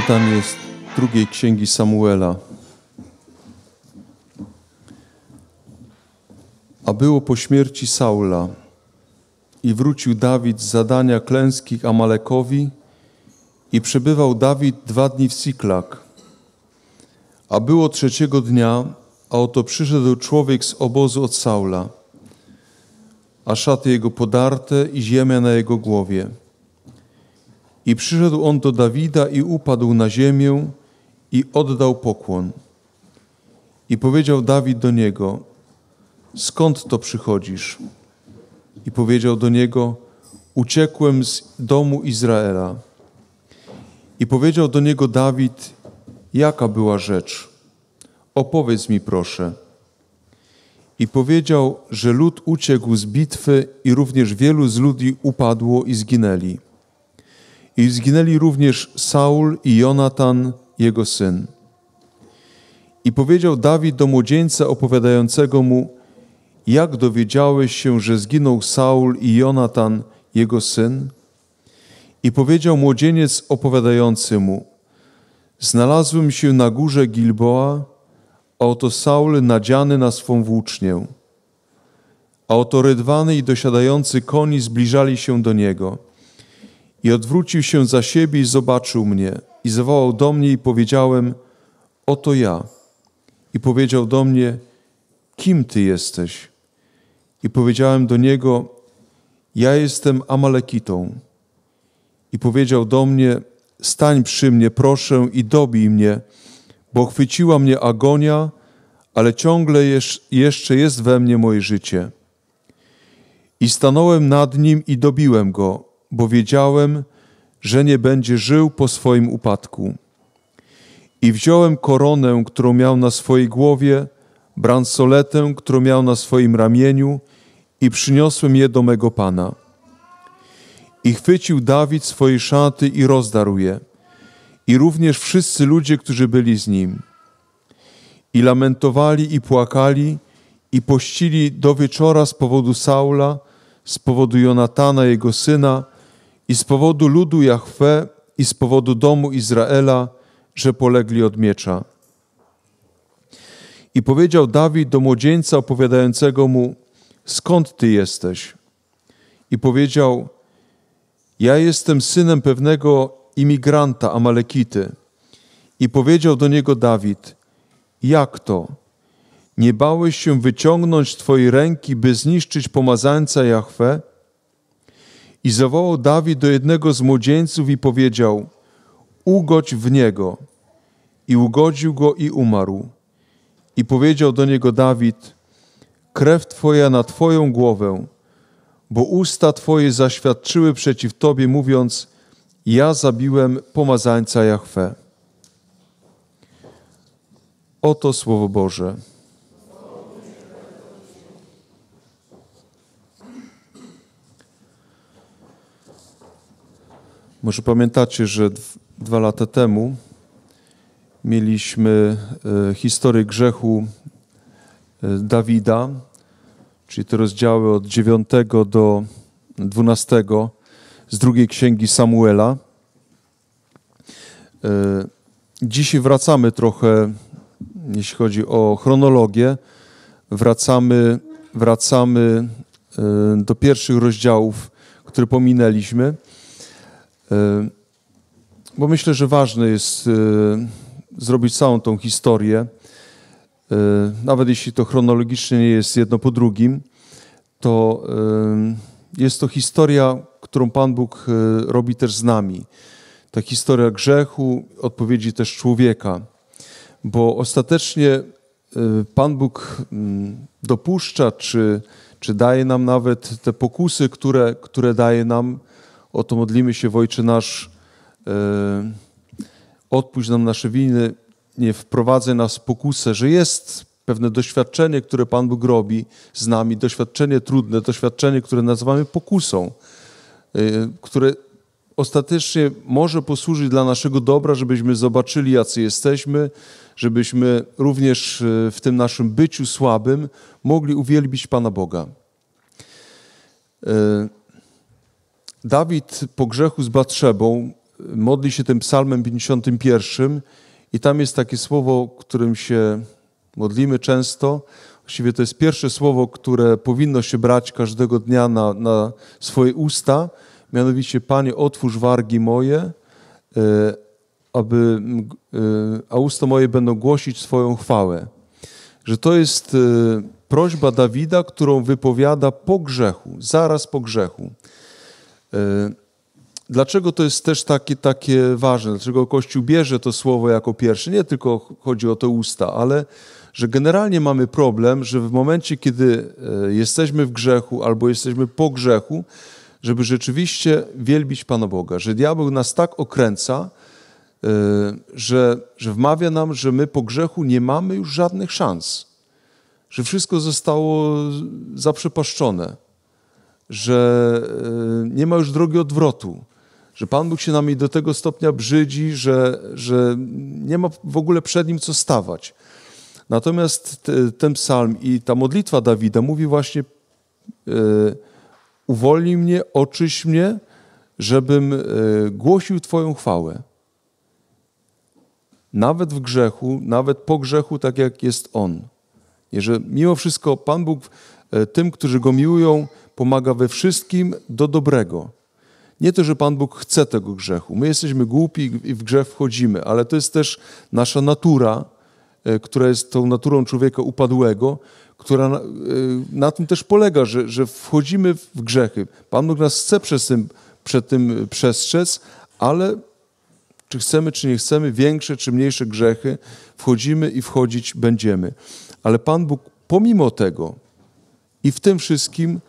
Czytanie z drugiej księgi Samuela. A było po śmierci Saula i wrócił Dawid z zadania klęski Amalekowi i przebywał Dawid dwa dni w Siklak. A było trzeciego dnia, a oto przyszedł człowiek z obozu od Saula, a szaty jego podarte i ziemia na jego głowie. I przyszedł on do Dawida i upadł na ziemię i oddał pokłon. I powiedział Dawid do niego, skąd to przychodzisz? I powiedział do niego, uciekłem z domu Izraela. I powiedział do niego Dawid, jaka była rzecz? Opowiedz mi proszę. I powiedział, że lud uciekł z bitwy i również wielu z ludzi upadło i zginęli. I zginęli również Saul i Jonatan, jego syn. I powiedział Dawid do młodzieńca opowiadającego mu, jak dowiedziałeś się, że zginął Saul i Jonatan, jego syn? I powiedział młodzieniec opowiadający mu, znalazłem się na górze Gilboa, a oto Saul nadziany na swą włócznię. A oto rydwany i dosiadający koni zbliżali się do niego. I odwrócił się za siebie i zobaczył mnie. I zawołał do mnie i powiedziałem, oto ja. I powiedział do mnie, kim ty jesteś? I powiedziałem do niego, ja jestem Amalekitą. I powiedział do mnie, stań przy mnie, proszę, i dobij mnie, bo chwyciła mnie agonia, ale ciągle jeszcze jest we mnie moje życie. I stanąłem nad nim i dobiłem go, bo wiedziałem, że nie będzie żył po swoim upadku. I wziąłem koronę, którą miał na swojej głowie, bransoletę, którą miał na swoim ramieniu i przyniosłem je do mego Pana. I chwycił Dawid swoje szaty i rozdarł je, i również wszyscy ludzie, którzy byli z nim. I lamentowali i płakali i pościli do wieczora z powodu Saula, z powodu Jonatana, jego syna, i z powodu ludu Jahwe i z powodu domu Izraela, że polegli od miecza. I powiedział Dawid do młodzieńca opowiadającego mu, skąd ty jesteś? I powiedział, ja jestem synem pewnego imigranta Amalekity. I powiedział do niego Dawid, jak to? Nie bałeś się wyciągnąć twojej ręki, by zniszczyć pomazańca Jahwe? I zawołał Dawid do jednego z młodzieńców i powiedział, ugodź w niego. I ugodził go i umarł. I powiedział do niego Dawid, krew Twoja na Twoją głowę, bo usta Twoje zaświadczyły przeciw Tobie, mówiąc, ja zabiłem pomazańca Jahwe. Oto Słowo Boże. Może pamiętacie, że dwa lata temu mieliśmy e, historię grzechu e, Dawida, czyli te rozdziały od 9 do 12 z drugiej księgi Samuela. E, dzisiaj wracamy trochę, jeśli chodzi o chronologię, wracamy, wracamy do pierwszych rozdziałów, które pominęliśmy. E, bo myślę, że ważne jest e, zrobić całą tą historię, e, nawet jeśli to chronologicznie nie jest jedno po drugim, to jest to historia, którą Pan Bóg robi też z nami. Ta historia grzechu, odpowiedzi też człowieka, bo ostatecznie Pan Bóg mm, dopuszcza, czy, czy daje nam nawet te pokusy, które, które daje nam, Oto modlimy się Ojcze nasz, e, odpuść nam nasze winy, nie wprowadzaj nas w pokusę, że jest pewne doświadczenie, które Pan Bóg robi z nami, doświadczenie trudne, doświadczenie, które nazywamy pokusą, e, które ostatecznie może posłużyć dla naszego dobra, żebyśmy zobaczyli, jacy jesteśmy, żebyśmy również e, w tym naszym byciu słabym mogli uwielbić Pana Boga. Dawid po grzechu z Batrzebą modli się tym psalmem 51 i tam jest takie słowo, którym się modlimy często. Właściwie to jest pierwsze słowo, które powinno się brać każdego dnia na, na swoje usta. Mianowicie, Panie, otwórz wargi moje, e, aby, e, a usta moje będą głosić swoją chwałę. Że to jest prośba Dawida, którą wypowiada po grzechu, zaraz po grzechu. Dlaczego to jest też takie, takie ważne? Dlaczego Kościół bierze to słowo jako pierwsze? Nie tylko chodzi o te usta, ale że generalnie mamy problem, że w momencie, kiedy e, jesteśmy w grzechu albo jesteśmy po grzechu, żeby rzeczywiście wielbić Pana Boga, że diabeł nas tak okręca, e, że, że wmawia nam, że my po grzechu nie mamy już żadnych szans, że wszystko zostało zaprzepaszczone, że e, nie ma już drogi odwrotu że Pan Bóg się nami do tego stopnia brzydzi, że, że nie ma w ogóle przed Nim co stawać. Natomiast ten psalm i ta modlitwa Dawida mówi właśnie e, uwolnij mnie, oczyś mnie, żebym e, głosił Twoją chwałę. Nawet w grzechu, nawet po grzechu, tak jak jest On. I że mimo wszystko Pan Bóg tym, którzy Go miłują, pomaga we wszystkim do dobrego. Nie to, że Pan Bóg chce tego grzechu. My jesteśmy głupi i w grzech wchodzimy, ale to jest też nasza natura, e, która jest tą naturą człowieka upadłego, która na, e, na tym też polega, że, że wchodzimy w grzechy. Pan Bóg nas chce przed tym, przed tym przestrzec, ale czy chcemy, czy nie chcemy, większe czy mniejsze grzechy, wchodzimy i wchodzić będziemy. Ale Pan Bóg pomimo tego i w tym wszystkim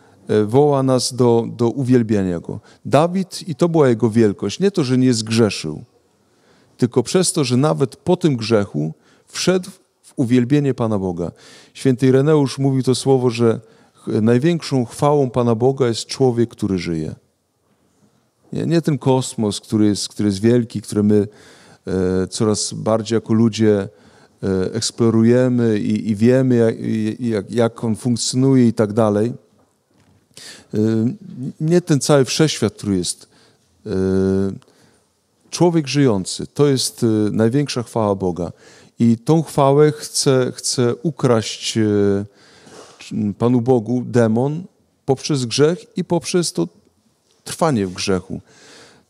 woła nas do, do uwielbiania Go. Dawid, i to była jego wielkość, nie to, że nie zgrzeszył, tylko przez to, że nawet po tym grzechu wszedł w uwielbienie Pana Boga. Święty Ireneusz mówił to słowo, że największą chwałą Pana Boga jest człowiek, który żyje. Nie, nie ten kosmos, który jest, który jest wielki, który my e, coraz bardziej jako ludzie e, eksplorujemy i, i wiemy, jak, jak, jak on funkcjonuje i tak dalej nie ten cały wszechświat, który jest. Y, człowiek żyjący to jest y, największa chwała Boga. I tą chwałę chce, chce ukraść Panu Bogu demon poprzez grzech i poprzez to trwanie w grzechu.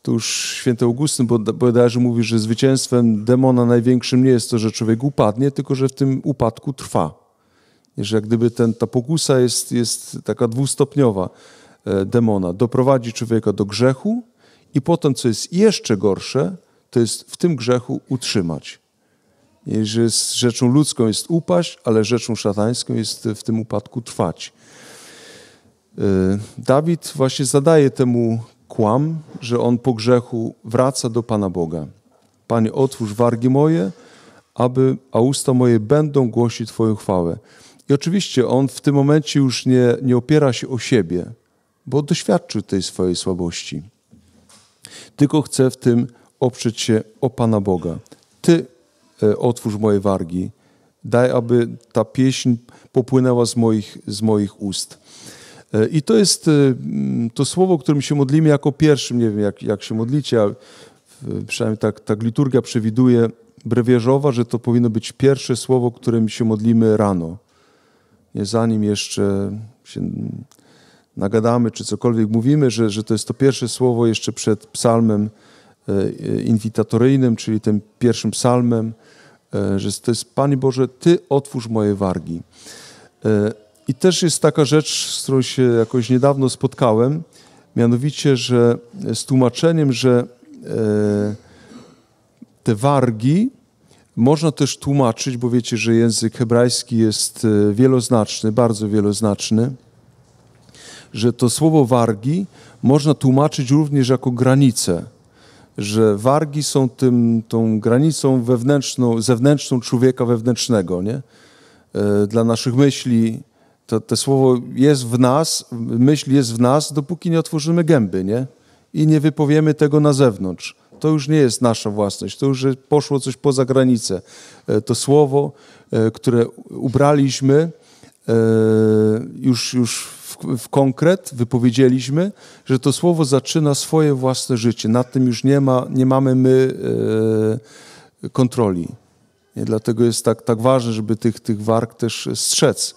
To już święty Augustyn bodajże mówi, że zwycięstwem demona największym nie jest to, że człowiek upadnie, tylko że w tym upadku trwa że jak gdyby ten, ta pokusa jest, jest taka dwustopniowa e, demona. Doprowadzi człowieka do grzechu i potem, co jest jeszcze gorsze, to jest w tym grzechu utrzymać. I że z rzeczą ludzką jest upaść, ale rzeczą szatańską jest w tym upadku trwać. E, Dawid właśnie zadaje temu kłam, że on po grzechu wraca do Pana Boga. Panie, otwórz wargi moje, aby, a usta moje będą głosić Twoją chwałę. I oczywiście on w tym momencie już nie, nie opiera się o siebie, bo doświadczył tej swojej słabości. Tylko chce w tym oprzeć się o Pana Boga. Ty e, otwórz moje wargi, daj, aby ta pieśń popłynęła z moich, z moich ust. E, I to jest e, to słowo, którym się modlimy jako pierwszym. Nie wiem, jak, jak się modlicie, ale przynajmniej tak, tak liturgia przewiduje brewierzowa, że to powinno być pierwsze słowo, którym się modlimy rano zanim jeszcze się nagadamy, czy cokolwiek mówimy, że, że to jest to pierwsze słowo jeszcze przed psalmem e, inwitatoryjnym, czyli tym pierwszym psalmem, e, że to jest Panie Boże, Ty otwórz moje wargi. E, I też jest taka rzecz, z którą się jakoś niedawno spotkałem, mianowicie, że z tłumaczeniem, że te wargi można też tłumaczyć, bo wiecie, że język hebrajski jest e, wieloznaczny, bardzo wieloznaczny, że to słowo wargi można tłumaczyć również jako granice, że wargi są tym, tą granicą wewnętrzną, zewnętrzną człowieka wewnętrznego, nie? E, dla naszych myśli. To, to słowo jest w nas, myśl jest w nas, dopóki nie otworzymy gęby, nie? I nie wypowiemy tego na zewnątrz to już nie jest nasza własność, to już poszło coś poza granicę. E, to słowo, e, które ubraliśmy, e, już, już w, konkret wypowiedzieliśmy, że to słowo zaczyna swoje własne życie. Nad tym już nie, ma, nie mamy my kontroli. Dlatego jest tak, tak ważne, żeby tych, tych warg też strzec.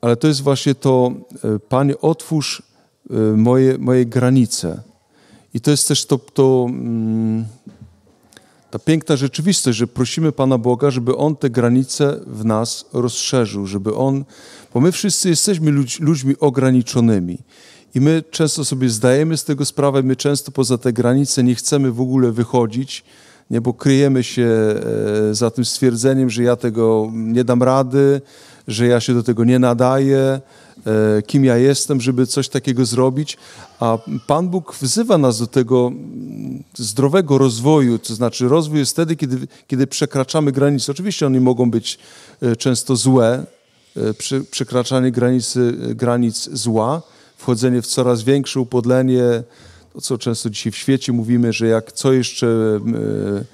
Ale to jest właśnie to, Panie, otwórz moje, moje granice. I to jest też to, to mm, ta piękna rzeczywistość, że prosimy Pana Boga, żeby On te granice w nas rozszerzył, żeby On, bo my wszyscy jesteśmy ludź, ludźmi ograniczonymi. I my często sobie zdajemy z tego sprawę, my często poza te granice nie chcemy w ogóle wychodzić, nie, bo kryjemy się e, za tym stwierdzeniem, że ja tego nie dam rady, że ja się do tego nie nadaję, kim ja jestem, żeby coś takiego zrobić. A Pan Bóg wzywa nas do tego mm, zdrowego rozwoju, to znaczy rozwój jest wtedy, kiedy, kiedy przekraczamy granice. Oczywiście one mogą być e, często złe, przekraczanie granicy, granic zła, wchodzenie w coraz większe upodlenie, to co często dzisiaj w świecie mówimy, że jak co jeszcze, e,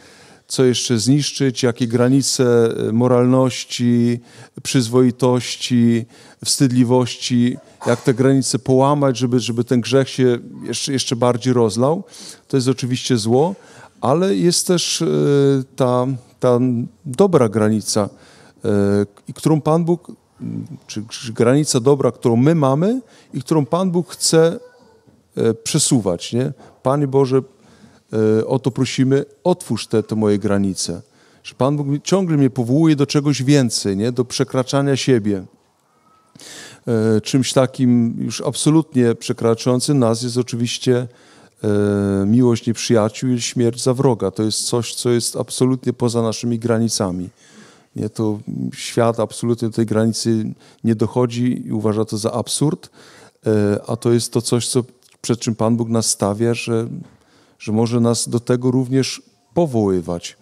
co jeszcze zniszczyć, jakie granice e, moralności, przyzwoitości, wstydliwości, jak te granice połamać, żeby, żeby ten grzech się jeszcze, jeszcze bardziej rozlał. To jest oczywiście zło, ale jest też e, ta, ta dobra granica, którą Pan Bóg, czy, granica dobra, którą my mamy i którą Pan Bóg chce E, przesuwać. Nie? Panie Boże, e, o to prosimy, otwórz te, te moje granice. Że Pan Bóg ciągle mnie powołuje do czegoś więcej, nie? do przekraczania siebie. E, czymś takim już absolutnie przekraczającym nas jest oczywiście miłość nieprzyjaciół i śmierć za wroga. To jest coś, co jest absolutnie poza naszymi granicami. Nie, to świat absolutnie do tej granicy nie dochodzi i uważa to za absurd, a to jest to coś, co przed czym Pan Bóg nas stawia, że, że może nas do tego również powoływać.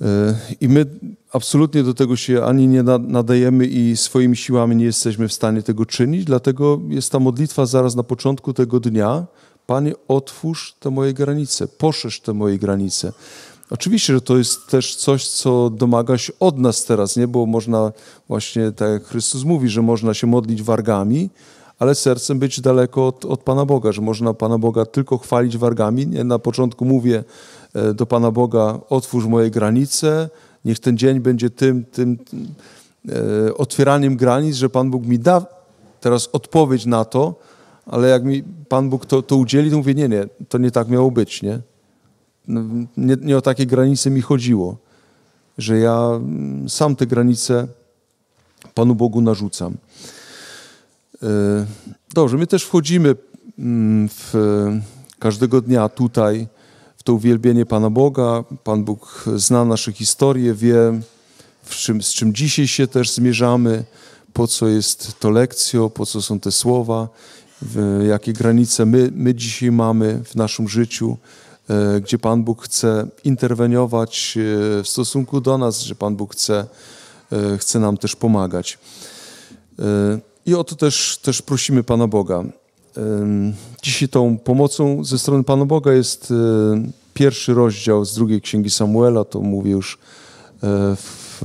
E, I my absolutnie do tego się ani nie nadajemy i swoimi siłami nie jesteśmy w stanie tego czynić, dlatego jest ta modlitwa zaraz na początku tego dnia. Panie, otwórz te moje granice, poszerz te moje granice. Oczywiście, że to jest też coś, co domaga się od nas teraz, nie? bo można właśnie, tak jak Chrystus mówi, że można się modlić wargami, ale sercem być daleko od, od Pana Boga, że można Pana Boga tylko chwalić wargami. Nie? Na początku mówię e, do Pana Boga, otwórz moje granice, niech ten dzień będzie tym, tym e, otwieraniem granic, że Pan Bóg mi da teraz odpowiedź na to, ale jak mi Pan Bóg to, to udzieli, to mówię, nie, nie, to nie tak miało być, nie? No, nie, nie o takie granice mi chodziło, że ja mm, sam te granice Panu Bogu narzucam. E, dobrze, my też wchodzimy mm, w każdego dnia tutaj w to uwielbienie Pana Boga. Pan Bóg zna nasze historie, wie, czym, z czym dzisiaj się też zmierzamy, po co jest to lekcjo, po co są te słowa, jakie granice my, my dzisiaj mamy w naszym życiu, e, gdzie Pan Bóg chce interweniować e, w stosunku do nas, że Pan Bóg chce, chce nam też pomagać. I o to też, też prosimy Pana Boga. Dzisiaj tą pomocą ze strony Pana Boga jest e, pierwszy rozdział z drugiej księgi Samuela, to mówię już e, w,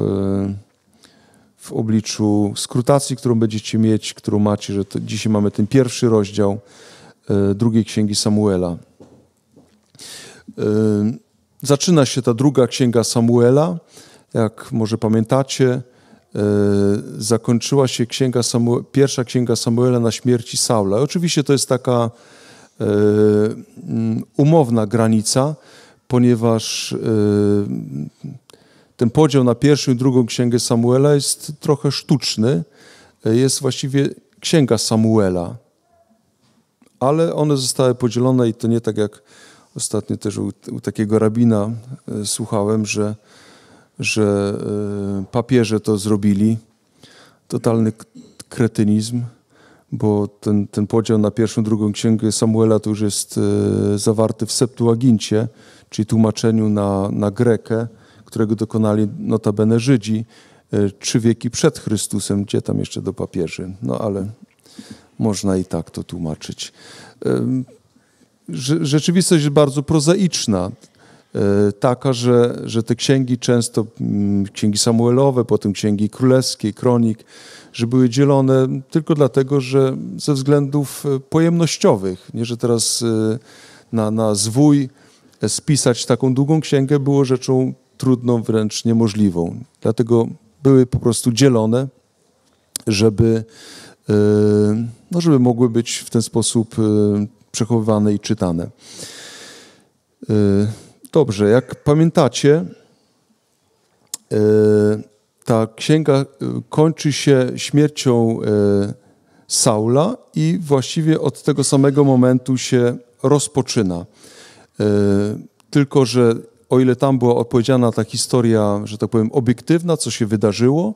w obliczu skrutacji, którą będziecie mieć, którą macie, że dzisiaj mamy ten pierwszy rozdział e, drugiej księgi Samuela. Zaczyna się ta druga księga Samuela, jak może pamiętacie, E, zakończyła się księga Samuel, pierwsza księga Samuela na śmierci Saula. Oczywiście to jest taka e, mm, umowna granica, ponieważ e, ten podział na pierwszą i drugą księgę Samuela jest trochę sztuczny. Jest właściwie księga Samuela, ale one zostały podzielone i to nie tak jak ostatnio też u, u takiego rabina słuchałem, że że e, papieże to zrobili. Totalny kretynizm, bo ten, ten podział na pierwszą, drugą księgę Samuela to już jest e, zawarty w Septuagincie, czyli tłumaczeniu na, na grekę, którego dokonali notabene Żydzi e, trzy wieki przed Chrystusem, gdzie tam jeszcze do papieży. No ale można i tak to tłumaczyć. Rzeczywistość jest bardzo prozaiczna. Taka, że, że te księgi często, mm, księgi Samuelowe, potem księgi królewskie, kronik, że były dzielone tylko dlatego, że ze względów pojemnościowych, nie, że teraz na, na zwój spisać taką długą księgę było rzeczą trudną, wręcz niemożliwą. Dlatego były po prostu dzielone, żeby, e, no, żeby mogły być w ten sposób e, przechowywane i czytane. E, dobrze, jak pamiętacie, ta księga kończy się śmiercią Saula i właściwie od tego samego momentu się rozpoczyna. Tylko, że o ile tam była opowiedziana ta historia, że tak powiem, obiektywna, co się wydarzyło,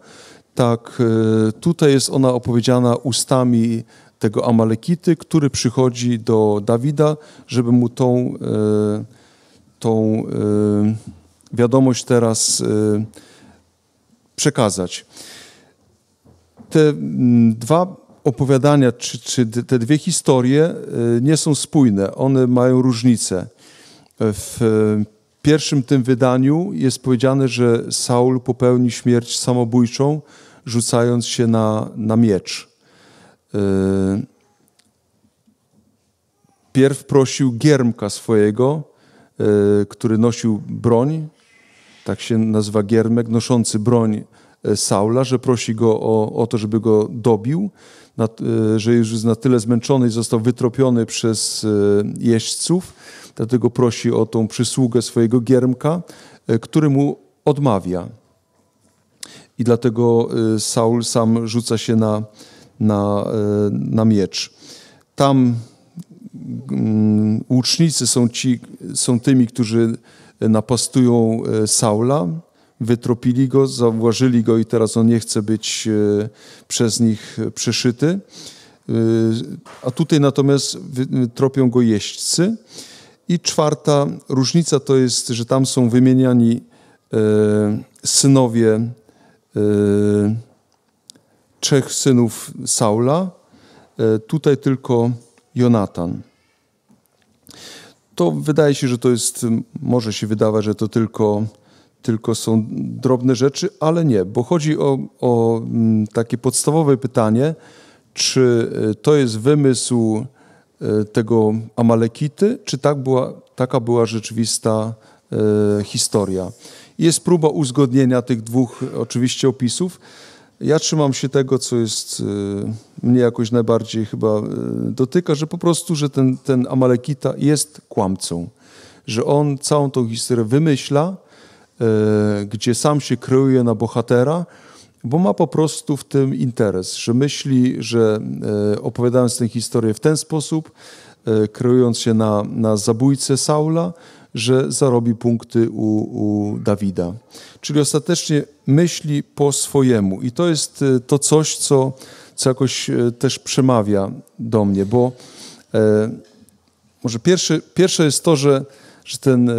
tak e, tutaj jest ona opowiedziana ustami tego Amalekity, który przychodzi do Dawida, żeby mu tą, e, tą e, wiadomość teraz przekazać. Te dwa opowiadania, czy, czy te dwie historie nie są spójne, one mają różnice. W pierwszym tym wydaniu jest powiedziane, że Saul popełni śmierć samobójczą, rzucając się na, na miecz. Pierw prosił giermka swojego, który nosił broń, tak się nazywa giermek, noszący broń e, Saula, że prosi go o, o to, żeby go dobił, że już jest na tyle zmęczony i został wytropiony przez jeźdźców, dlatego prosi o tą przysługę swojego giermka, e, który mu odmawia. I dlatego e, Saul sam rzuca się na, na, e, na miecz. Tam łucznicy są, ci, są tymi, którzy napastują Saula, wytropili go, zauważyli go i teraz on nie chce być przez nich przeszyty. A tutaj natomiast tropią go jeźdźcy. I czwarta różnica to jest, że tam są wymieniani e, synowie e, trzech synów Saula, e, tutaj tylko Jonatan. To wydaje się, że to jest, może się wydawać, że to tylko, tylko są drobne rzeczy, ale nie, bo chodzi o, o mm, takie podstawowe pytanie, czy to jest wymysł E, tego Amalekity, czy tak była, taka była rzeczywista e, historia. Jest próba uzgodnienia tych dwóch oczywiście opisów. Ja trzymam się tego, co jest e, mnie jakoś najbardziej chyba dotyka, że po prostu, że ten, ten Amalekita jest kłamcą, że on całą tą historię wymyśla, gdzie sam się kryje na bohatera, bo ma po prostu w tym interes, że myśli, że opowiadając tę historię w ten sposób, kreując się na, na zabójcę Saula, że zarobi punkty u, u Dawida. Czyli ostatecznie myśli po swojemu. I to jest e, to coś, co, co jakoś też przemawia do mnie, bo e, może pierwsze, pierwsze jest to, że, że ten e,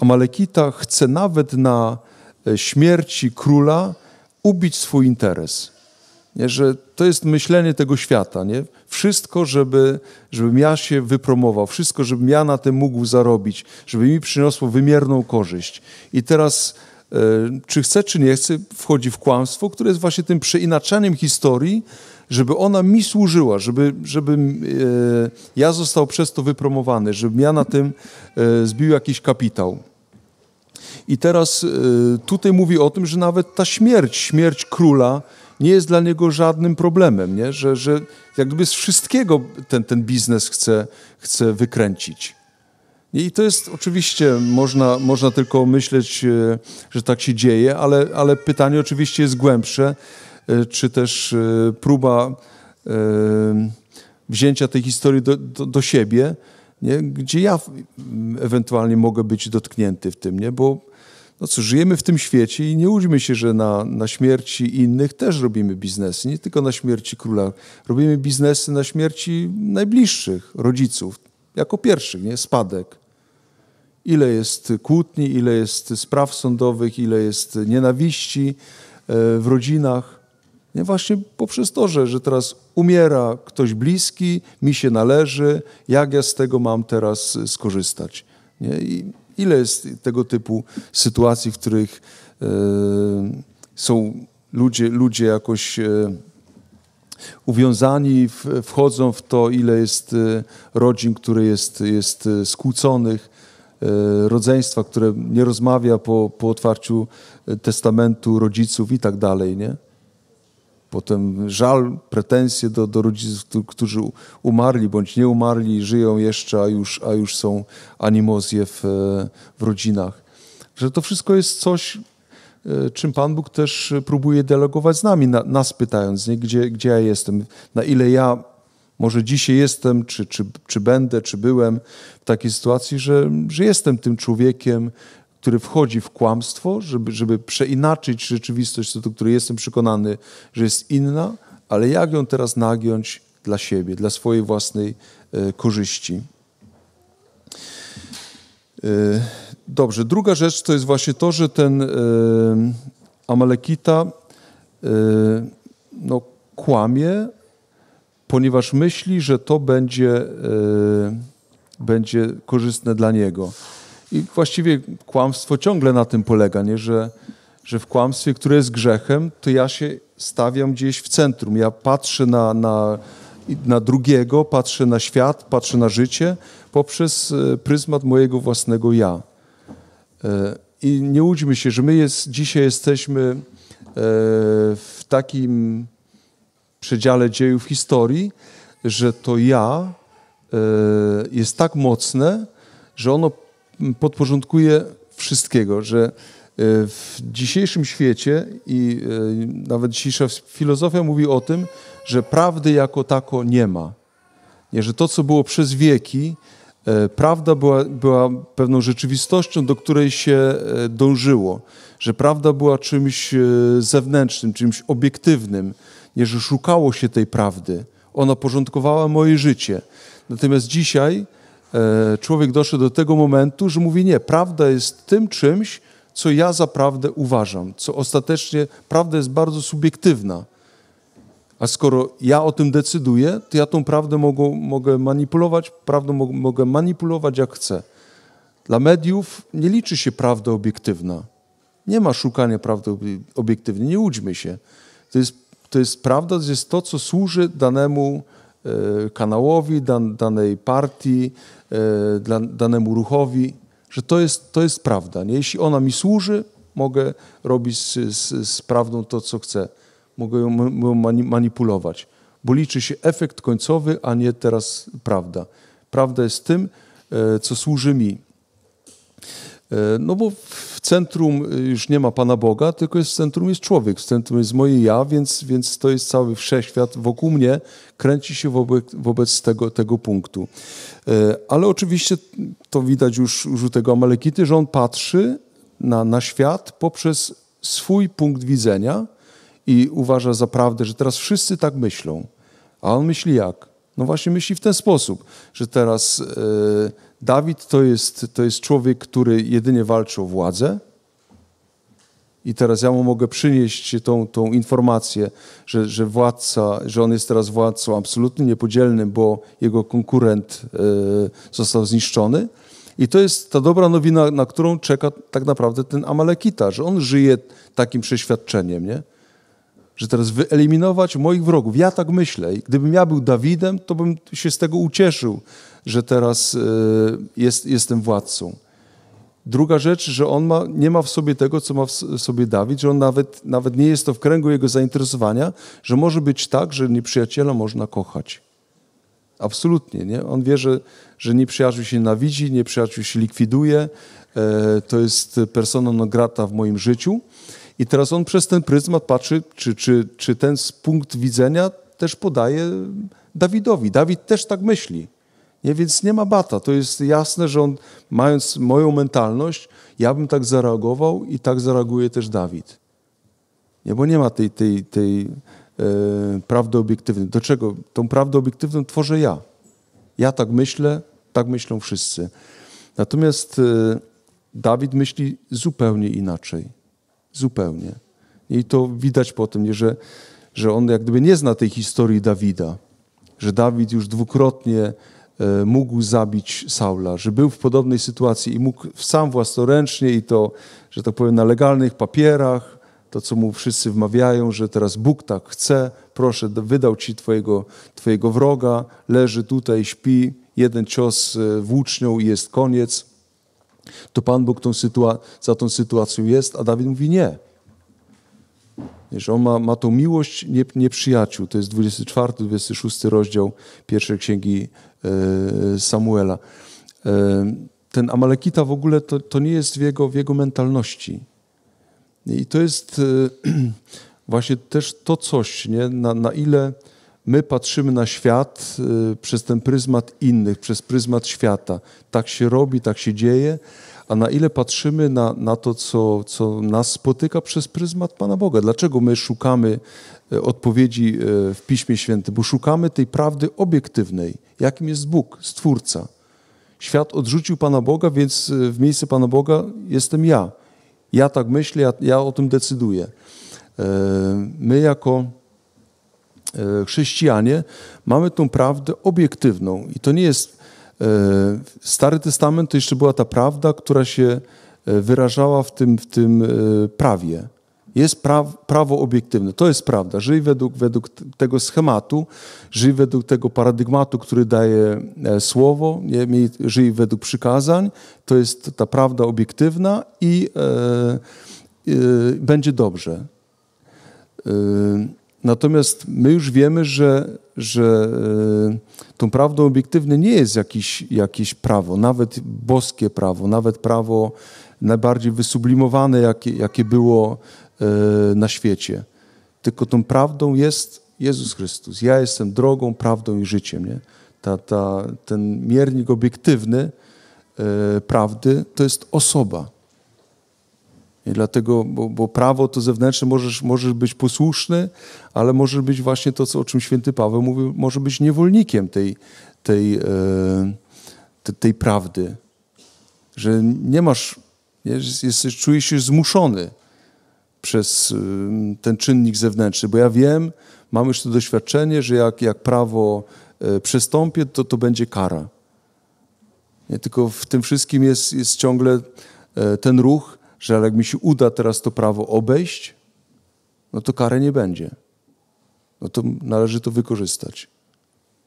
Amalekita chce nawet na E, śmierci króla ubić swój interes. Nie? Że to jest myślenie tego świata. Nie? Wszystko, żeby, żebym ja się wypromował, wszystko, żebym ja na tym mógł zarobić, żeby mi przyniosło wymierną korzyść. I teraz, e, czy chce, czy nie chce, wchodzi w kłamstwo, które jest właśnie tym przeinaczaniem historii, żeby ona mi służyła, żeby, żebym e, ja został przez to wypromowany, żebym ja na tym e, zbił jakiś kapitał. I teraz tutaj mówi o tym, że nawet ta śmierć, śmierć króla nie jest dla niego żadnym problemem, nie? Że, że jak gdyby z wszystkiego ten, ten biznes chce, chce wykręcić. I to jest oczywiście, można, można tylko myśleć, y, że tak się dzieje, ale, ale pytanie oczywiście jest głębsze, y, czy też próba wzięcia tej historii do, do, do siebie, nie? gdzie ja ewentualnie mogę być dotknięty w tym, nie? bo no co, żyjemy w tym świecie i nie łudźmy się, że na, na śmierci innych też robimy biznesy, nie tylko na śmierci króla. Robimy biznesy na śmierci najbliższych rodziców, jako pierwszych, nie? Spadek. Ile jest kłótni, ile jest spraw sądowych, ile jest nienawiści e, w rodzinach. Nie? Właśnie poprzez to, że, że teraz umiera ktoś bliski, mi się należy, jak ja z tego mam teraz skorzystać. Nie? I Ile jest tego typu sytuacji, w których e, są ludzie, ludzie jakoś e, uwiązani, w, wchodzą w to, ile jest e, rodzin, które jest, jest skłóconych, rodzeństwa, które nie rozmawia po, po otwarciu testamentu rodziców i tak dalej, nie? Potem żal, pretensje do, do rodziców, którzy umarli bądź nie umarli, żyją jeszcze, a już, a już są animozje w, w rodzinach. Że to wszystko jest coś, e, czym Pan Bóg też próbuje dialogować z nami, na, nas pytając, nie? Gdzie, gdzie ja jestem, na ile ja może dzisiaj jestem, czy, czy, czy będę, czy byłem w takiej sytuacji, że, że jestem tym człowiekiem, który wchodzi w kłamstwo, żeby, żeby przeinaczyć rzeczywistość, co do której jestem przekonany, że jest inna, ale jak ją teraz nagiąć dla siebie, dla swojej własnej e, korzyści. E, dobrze, druga rzecz to jest właśnie to, że ten e, Amalekita e, no, kłamie, ponieważ myśli, że to będzie, e, będzie korzystne dla niego. I właściwie kłamstwo ciągle na tym polega, nie? Że, że w kłamstwie, które jest grzechem, to ja się stawiam gdzieś w centrum. Ja patrzę na, na, na drugiego, patrzę na świat, patrzę na życie poprzez e, pryzmat mojego własnego ja. E, I nie łudźmy się, że my jest, dzisiaj jesteśmy e, w takim przedziale dziejów historii, że to ja jest tak mocne, że ono podporządkuje wszystkiego, że e, w dzisiejszym świecie i e, nawet dzisiejsza filozofia mówi o tym, że prawdy jako tako nie ma. Nie, że to, co było przez wieki, e, prawda była, była pewną rzeczywistością, do której się dążyło, że prawda była czymś zewnętrznym, czymś obiektywnym, nie, że szukało się tej prawdy. Ona porządkowała moje życie. Natomiast dzisiaj człowiek doszedł do tego momentu, że mówi nie, prawda jest tym czymś, co ja za prawdę uważam, co ostatecznie prawda jest bardzo subiektywna. A skoro ja o tym decyduję, to ja tą prawdę mogę, mogę manipulować, prawdą mogę manipulować jak chcę. Dla mediów nie liczy się prawda obiektywna. Nie ma szukania prawdy obiektywnej, nie łudźmy się. To jest, to jest prawda, to jest to, co służy danemu e, kanałowi, dan, danej partii, E, dla, danemu ruchowi, że to jest, to jest prawda. Nie? Jeśli ona mi służy, mogę robić z, z, z prawdą to, co chcę. Mogę ją manipulować, bo liczy się efekt końcowy, a nie teraz prawda. Prawda jest tym, e, co służy mi. E, no bo w centrum już nie ma Pana Boga, tylko jest w centrum jest człowiek, w centrum jest moje ja, więc, więc to jest cały wszechświat wokół mnie, kręci się wobec, wobec tego, tego punktu. E, ale oczywiście to widać już, już u tego Amalekity, że on patrzy na, na świat poprzez swój punkt widzenia i uważa za prawdę, że teraz wszyscy tak myślą. A on myśli jak? No właśnie myśli w ten sposób, że teraz e, Dawid to jest, to jest człowiek, który jedynie walczy o władzę, i teraz ja mu mogę przynieść tą, tą informację, że, że władca, że on jest teraz władcą absolutnie niepodzielnym, bo jego konkurent e, został zniszczony. I to jest ta dobra nowina, na którą czeka tak naprawdę ten Amalekita, że on żyje takim przeświadczeniem, nie? że teraz wyeliminować moich wrogów. Ja tak myślę. I gdybym ja był Dawidem, to bym się z tego ucieszył, że teraz e, jest, jestem władcą. Druga rzecz, że on ma, nie ma w sobie tego, co ma w sobie Dawid, że on nawet, nawet nie jest to w kręgu jego zainteresowania, że może być tak, że nieprzyjaciela można kochać. Absolutnie. Nie? On wie, że, że nieprzyjaciół się nienawidzi, nieprzyjaciół się likwiduje. E, to jest persona non grata w moim życiu. I teraz on przez ten pryzmat patrzy, czy, czy, czy ten punkt widzenia też podaje Dawidowi. Dawid też tak myśli. Nie, więc nie ma bata. To jest jasne, że on, mając moją mentalność, ja bym tak zareagował i tak zareaguje też Dawid. Nie, bo nie ma tej, tej, tej e, prawdy obiektywnej. Do czego? Tą prawdę obiektywną tworzę ja. Ja tak myślę, tak myślą wszyscy. Natomiast e, Dawid myśli zupełnie inaczej. Zupełnie. I to widać po tym, nie, że, że on jak gdyby nie zna tej historii Dawida, że Dawid już dwukrotnie mógł zabić Saula, że był w podobnej sytuacji i mógł sam własnoręcznie i to, że tak powiem, na legalnych papierach, to co mu wszyscy wmawiają, że teraz Bóg tak chce, proszę, wydał ci twojego, twojego wroga, leży tutaj, śpi, jeden cios e, włócznią i jest koniec. To Pan Bóg tą za tą sytuacją jest, a Dawid mówi nie. Że on ma, ma tą miłość nieprzyjaciół. To jest 24, 26 rozdział pierwszej księgi e, Samuela. E, ten Amalekita w ogóle to, to nie jest w jego, w jego mentalności. I to jest właśnie też to coś, nie? Na, na ile my patrzymy na świat y, przez ten pryzmat innych, przez pryzmat świata. Tak się robi, tak się dzieje, a na ile patrzymy na, na to, co, co nas spotyka przez pryzmat Pana Boga. Dlaczego my szukamy y, odpowiedzi y, w Piśmie Świętym? Bo szukamy tej prawdy obiektywnej, jakim jest Bóg, Stwórca. Świat odrzucił Pana Boga, więc w miejsce Pana Boga jestem ja. Ja tak myślę, ja, ja o tym decyduję. My jako E, chrześcijanie mamy tą prawdę obiektywną. I to nie jest. E, Stary Testament to jeszcze była ta prawda, która się e, wyrażała w tym, w tym prawie. Jest prawo obiektywne. To jest prawda. Żyj według, według tego schematu, żyj według tego paradygmatu, który daje słowo, nie? żyj według przykazań. To jest ta prawda obiektywna i e, e, będzie dobrze. E, Natomiast my już wiemy, że, że e, tą prawdą obiektywną nie jest jakieś, jakieś prawo, nawet boskie prawo, nawet prawo najbardziej wysublimowane, jakie, jakie było e, na świecie. Tylko tą prawdą jest Jezus Chrystus. Ja jestem drogą, prawdą i życiem. Nie? Ta, ta, ten miernik obiektywny e, prawdy to jest osoba. I dlatego, bo, bo, prawo to zewnętrzne, możesz, możesz być posłuszny, ale możesz być właśnie to, co, o czym święty Paweł mówił, może być niewolnikiem tej, tej, e, tej, tej prawdy. Że nie masz, jesteś, czujesz się zmuszony przez e, ten czynnik zewnętrzny, bo ja wiem, mam już to doświadczenie, że jak, jak prawo e, przestąpię, to to będzie kara. Nie, tylko w tym wszystkim jest, jest ciągle ten ruch, że jak mi się uda teraz to prawo obejść, no to kary nie będzie. No to należy to wykorzystać.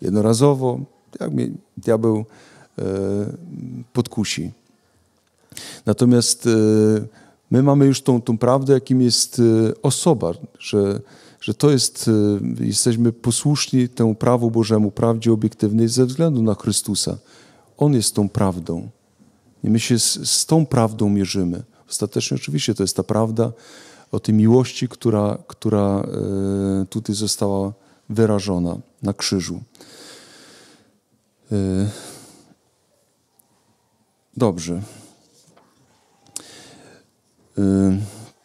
Jednorazowo, jak mnie diabeł e, podkusi. Natomiast e, my mamy już tą, tą prawdę, jakim jest e, osoba, że, że to jest, e, jesteśmy posłuszni temu prawu Bożemu, prawdzie obiektywnej ze względu na Chrystusa. On jest tą prawdą. I my się z, z tą prawdą mierzymy. Ostatecznie oczywiście to jest ta prawda o tej miłości, która, która e, tutaj została wyrażona na krzyżu. E, dobrze. E,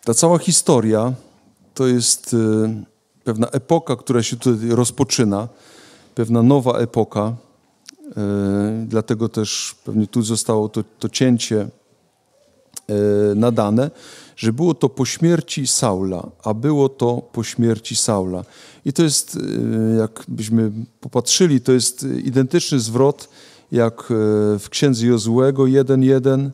ta cała historia to jest pewna epoka, która się tutaj rozpoczyna, pewna nowa epoka. Dlatego też pewnie tu zostało to, to cięcie nadane, że było to po śmierci Saula, a było to po śmierci Saula. I to jest, e, jakbyśmy popatrzyli, to jest identyczny zwrot jak e, w księdze Jozułego 1.1.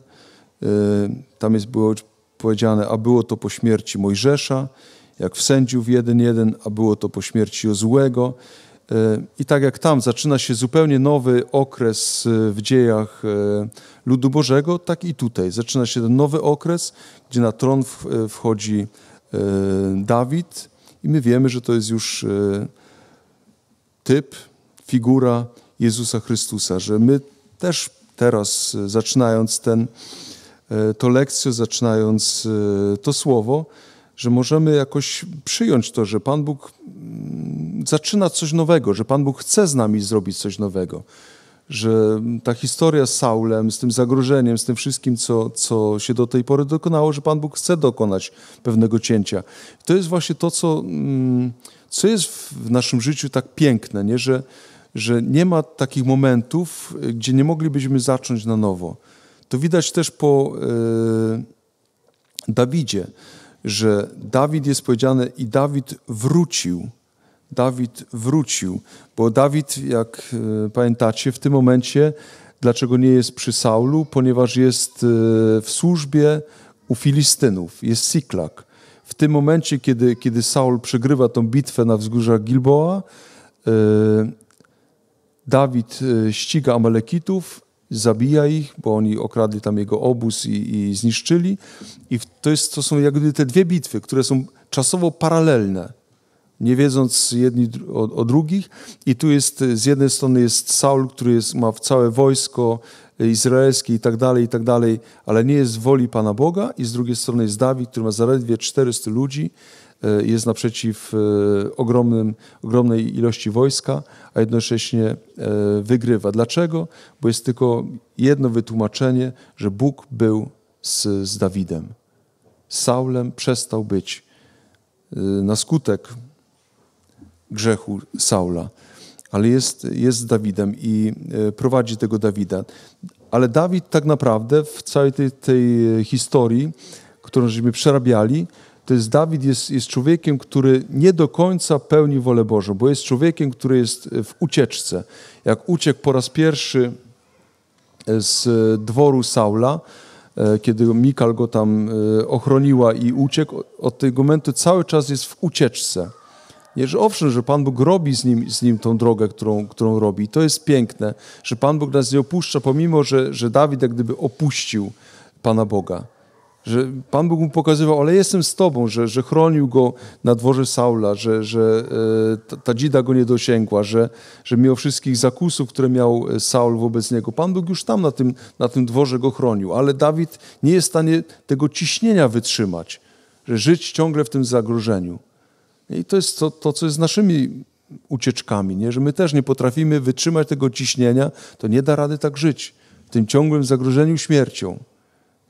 Tam jest było powiedziane, a było to po śmierci Mojżesza, jak w sędziów 1.1, a było to po śmierci Jozułego. I tak jak tam zaczyna się zupełnie nowy okres e, w dziejach e, ludu Bożego, tak i tutaj zaczyna się ten nowy okres, gdzie na tron e, wchodzi Dawid i my wiemy, że to jest już typ, figura Jezusa Chrystusa, że my też teraz zaczynając ten, to lekcję, zaczynając to słowo, że możemy jakoś przyjąć to, że Pan Bóg mm, zaczyna coś nowego, że Pan Bóg chce z nami zrobić coś nowego. Że ta historia z Saulem, z tym zagrożeniem, z tym wszystkim, co, co się do tej pory dokonało, że Pan Bóg chce dokonać pewnego cięcia. To jest właśnie to, co, mm, co jest w naszym życiu tak piękne, nie? Że, że nie ma takich momentów, gdzie nie moglibyśmy zacząć na nowo. To widać też po e, Dawidzie że Dawid jest powiedziane i Dawid wrócił. Dawid wrócił, bo Dawid, jak e, pamiętacie, w tym momencie, dlaczego nie jest przy Saulu? Ponieważ jest e, w służbie u Filistynów, jest Siklak. W tym momencie, kiedy, kiedy Saul przegrywa tą bitwę na wzgórzach Gilboa, e, Dawid ściga Amalekitów, zabija ich, bo oni okradli tam jego obóz i, i zniszczyli. I to, jest, to są jak gdyby te dwie bitwy, które są czasowo paralelne nie wiedząc jedni o, o, drugich. I tu jest, z jednej strony jest Saul, który jest, ma całe wojsko izraelskie i tak dalej, i tak dalej, ale nie jest w woli Pana Boga. I z drugiej strony jest Dawid, który ma zaledwie 400 ludzi, jest naprzeciw e, ogromnym, ogromnej ilości wojska, a jednocześnie e, wygrywa. Dlaczego? Bo jest tylko jedno wytłumaczenie, że Bóg był z, z Dawidem. Saulem przestał być na skutek grzechu Saula, ale jest, jest z Dawidem i e, prowadzi tego Dawida. Ale Dawid tak naprawdę w całej tej, tej historii, którą żeśmy przerabiali, to jest Dawid jest, jest człowiekiem, który nie do końca pełni wolę Bożą, bo jest człowiekiem, który jest w ucieczce. Jak uciekł po raz pierwszy z dworu Saula, e, kiedy Mikal go tam e, ochroniła i uciekł, od tego momentu cały czas jest w ucieczce. Nie, że owszem, że Pan Bóg robi z nim, z nim tą drogę, którą, którą robi. I to jest piękne, że Pan Bóg nas nie opuszcza, pomimo, że, że Dawid jak gdyby opuścił Pana Boga. Że Pan Bóg mu pokazywał, ale jestem z Tobą, że, że chronił go na dworze Saula, że, że e, ta, ta dzida go nie dosięgła, że, że mimo wszystkich zakusów, które miał Saul wobec niego, Pan Bóg już tam na tym, na tym dworze go chronił. Ale Dawid nie jest w stanie tego ciśnienia wytrzymać, że żyć ciągle w tym zagrożeniu. I to jest to, to co jest naszymi ucieczkami, nie? że my też nie potrafimy wytrzymać tego ciśnienia, to nie da rady tak żyć w tym ciągłym zagrożeniu śmiercią.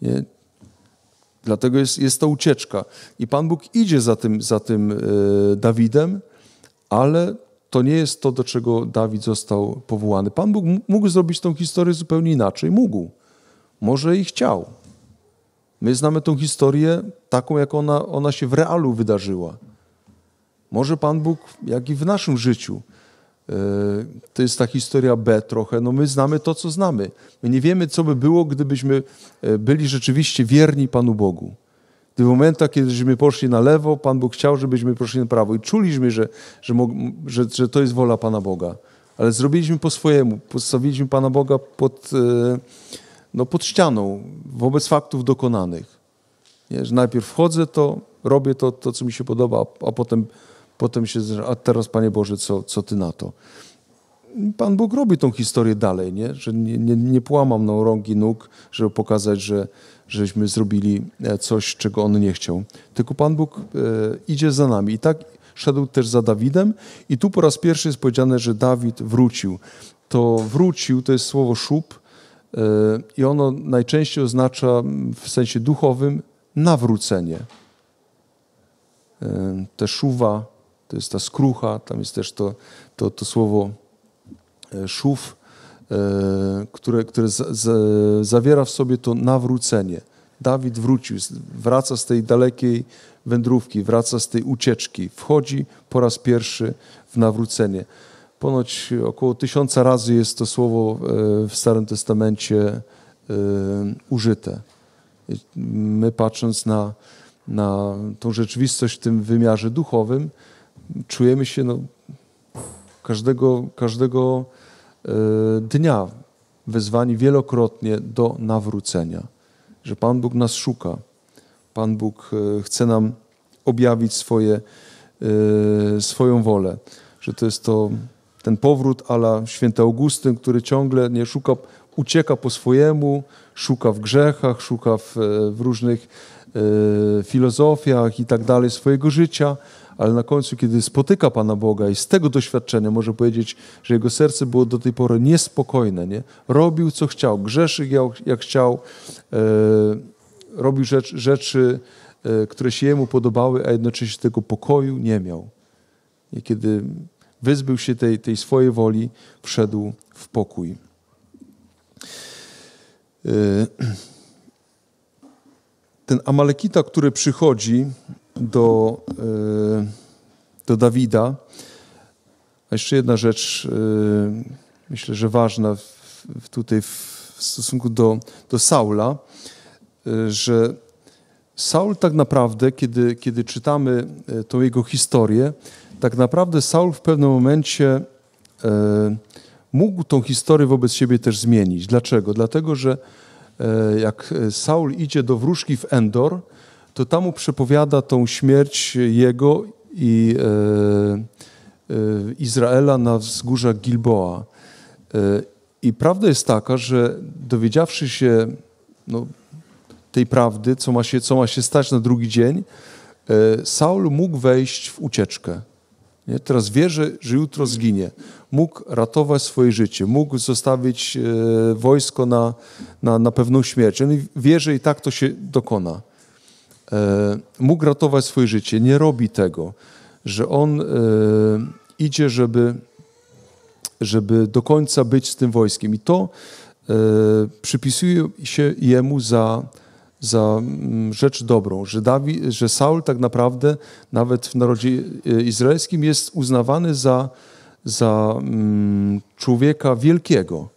Nie? Dlatego jest, jest to ucieczka. I Pan Bóg idzie za tym, za tym e, Dawidem, ale to nie jest to, do czego Dawid został powołany. Pan Bóg mógł zrobić tą historię zupełnie inaczej. Mógł. Może i chciał. My znamy tą historię taką, jak ona, ona się w realu wydarzyła. Może Pan Bóg, jak i w naszym życiu, to jest ta historia B trochę. No my znamy to, co znamy. My nie wiemy, co by było, gdybyśmy e, byli rzeczywiście wierni Panu Bogu. Gdy w momentach, kiedyśmy poszli na lewo, Pan Bóg chciał, żebyśmy poszli na prawo i czuliśmy, że, że, że, że to jest wola Pana Boga. Ale zrobiliśmy po swojemu. Postawiliśmy Pana Boga pod, e, no, pod ścianą wobec faktów dokonanych. Nie? Że najpierw wchodzę, to robię to, to, co mi się podoba, a potem Potem się, a teraz Panie Boże, co, co Ty na to? Pan Bóg robi tą historię dalej, nie? że nie, nie, nie połamam no, rąk i nóg, żeby pokazać, że żeśmy zrobili e, coś, czego On nie chciał. Tylko Pan Bóg e, idzie za nami. I tak szedł też za Dawidem. I tu po raz pierwszy jest powiedziane, że Dawid wrócił. To wrócił to jest słowo szub e, i ono najczęściej oznacza w sensie duchowym nawrócenie. E, te szuwa to jest ta skrucha, tam jest też to, to, to słowo e, szów, e, które, które z, z, zawiera w sobie to nawrócenie. Dawid wrócił, wraca z tej dalekiej wędrówki, wraca z tej ucieczki, wchodzi po raz pierwszy w nawrócenie. Ponoć około tysiąca razy jest to słowo e, w Starym Testamencie użyte. My patrząc na, na tą rzeczywistość w tym wymiarze duchowym, czujemy się no, każdego, każdego e, dnia wezwani wielokrotnie do nawrócenia. Że Pan Bóg nas szuka. Pan Bóg e, chce nam objawić swoje, e, swoją wolę. Że to jest to ten powrót ala święty Augustyn, który ciągle nie szuka, ucieka po swojemu, szuka w grzechach, szuka w, w różnych filozofiach i tak dalej swojego życia, ale na końcu, kiedy spotyka Pana Boga i z tego doświadczenia może powiedzieć, że jego serce było do tej pory niespokojne, nie? robił co chciał, grzeszył jak, chciał, e, robił rzecz, rzeczy, e, które się jemu podobały, a jednocześnie tego pokoju nie miał. I kiedy wyzbył się tej, tej swojej woli, wszedł w pokój. E, ten Amalekita, który przychodzi do, e, do Dawida, A jeszcze jedna rzecz, myślę, że ważna tutaj w stosunku do, do Saula, że Saul tak naprawdę, kiedy, kiedy czytamy tą jego historię, tak naprawdę Saul w pewnym momencie mógł tą historię wobec siebie też zmienić. Dlaczego? Dlatego, że jak Saul idzie do wróżki w Endor, to tam przepowiada tą śmierć jego i e, e, Izraela na wzgórzach Gilboa. E, I prawda jest taka, że dowiedziawszy się no, tej prawdy, co ma, się, co ma się stać na drugi dzień, Saul mógł wejść w ucieczkę. Nie? Teraz wie, że, że jutro zginie. Mógł ratować swoje życie, mógł zostawić wojsko na, na, na pewną śmierć. On wie, że i tak to się dokona. E, mógł ratować swoje życie. Nie robi tego, że on e, idzie, żeby, żeby do końca być z tym wojskiem. I to e, przypisuje się jemu za, za mm, rzecz dobrą, że, Dawid, że Saul tak naprawdę nawet w narodzie izraelskim jest uznawany za, za mm, człowieka wielkiego.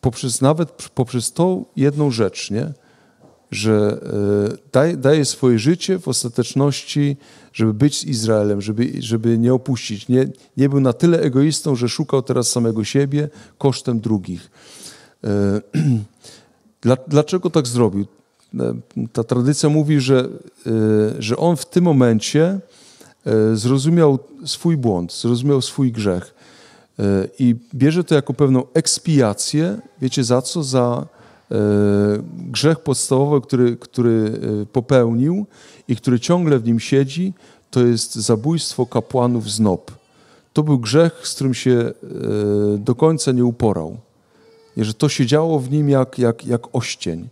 Poprzez, nawet poprzez tą jedną rzecz, nie? Że e, daje, daje swoje życie w ostateczności, żeby być z Izraelem, żeby, żeby nie opuścić. Nie, nie był na tyle egoistą, że szukał teraz samego siebie kosztem drugich. E, dlaczego tak zrobił? E, ta tradycja mówi, że, że on w tym momencie zrozumiał swój błąd, zrozumiał swój grzech i bierze to jako pewną ekspiację. Wiecie za co? Za E, grzech podstawowy, który, który e, popełnił i który ciągle w nim siedzi, to jest zabójstwo kapłanów z Nob. To był grzech, z którym się e, do końca nie uporał. że to się działo w nim jak, jak, jak oścień.